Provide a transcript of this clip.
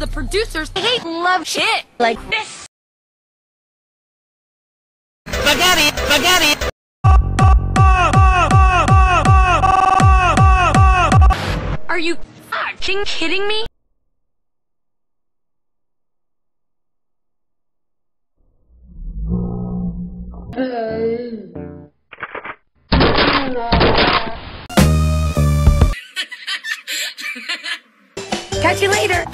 The producers hate love shit like this. Spaghetti! Spaghetti! Are you fucking kidding me? Catch you later.